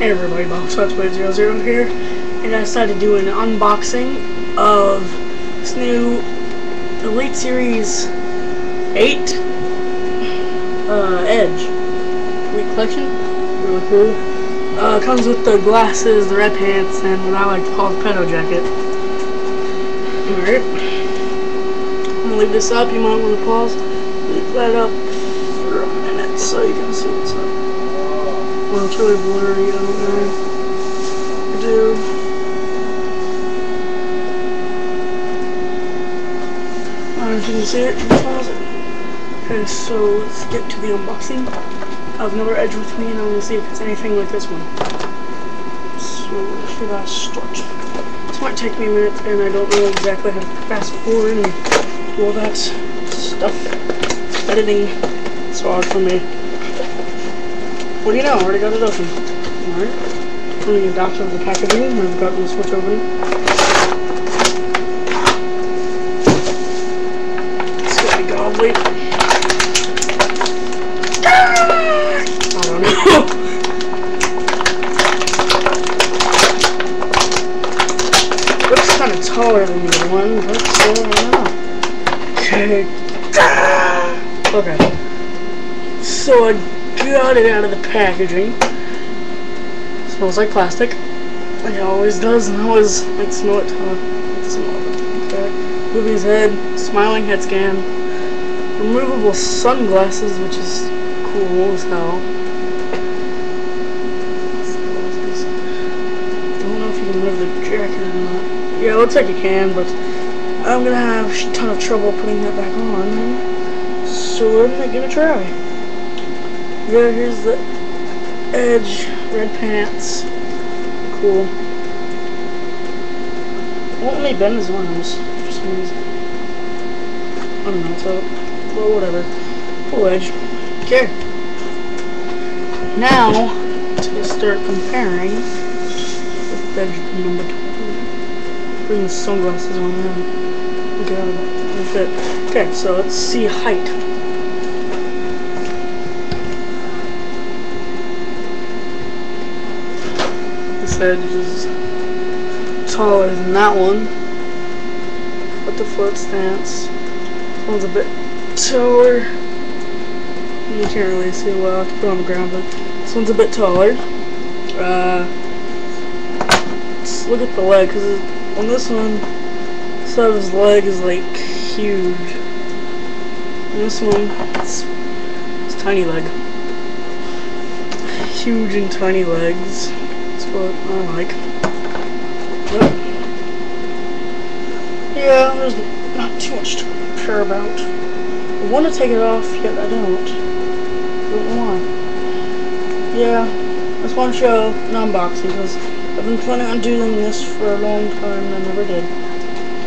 Hey everybody, BobShotsPlay00 here, and I decided to do an unboxing of this new Elite Series 8 uh, Edge Elite Collection. Really cool. Uh, comes with the glasses, the red pants, and what I like to call the pedo jacket. Alright. I'm gonna leave this up. You might want to pause. Leave that up for a minute so you can see. Well, it's really blurry, I don't know. I do. I don't know if you can see it, can pause it. Okay, so let's get to the unboxing. I have another edge with me and I'm going to see if it's anything like this one. So, should I start? This might take me a minute and I don't know exactly how to fast forward and do all that stuff. Editing, it's hard for me. What do you know? I already got it open. Alright. From the adoption of the packaging, I've got the switch open. It's gonna be godly. I don't know. Taller than the one, but still, I don't know. Okay. Okay. So got it out of the packaging. Smells like plastic. Like it always does, and I always like smell it. Uh, smell it. His head, smiling head scan. Removable sunglasses, which is cool as hell. Don't know if you can remove the jacket or not. Yeah, it looks like you can, but I'm gonna have a ton of trouble putting that back on. So I'm gonna give it a try. Yeah, here's the edge, red pants. Cool. Won't let me bend his arms for some reason. I don't know, so, well, whatever. Full edge. Okay. Now, to start comparing with edge number two. Putting the sunglasses on now. Okay, so let's see height. This is taller than that one. But the foot stance. One's a bit taller. You can't really see well. I have to put it on the ground, but this one's a bit taller. Uh, let's look at the leg, because on this one, of his leg is like huge. And this one, it's, it's tiny leg. Huge and tiny legs. What I like. Yep. Yeah, there's not too much to care about. I want to take it off, yet I don't. Don't why. Yeah, just want to show an unboxing because I've been planning on doing this for a long time and I never did.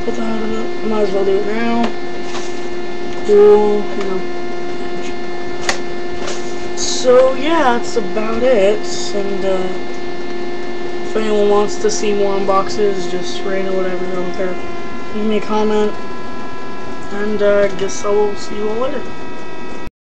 But I might as well do it now. Cool, you know. So yeah, that's about it. And uh, if anyone wants to see more unboxes, just rate or whatever, I don't care. Leave me a comment. And uh, I guess I will see you all later.